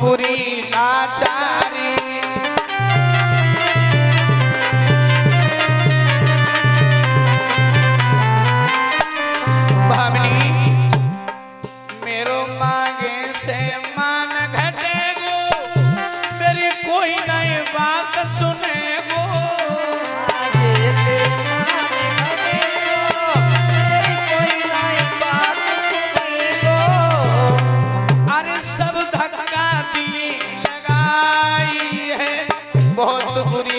बुरी लाचारी। भावनी मेरो मांगे से मान घटे गो मेरी कोई नई बात सुने गो बहुत बुरी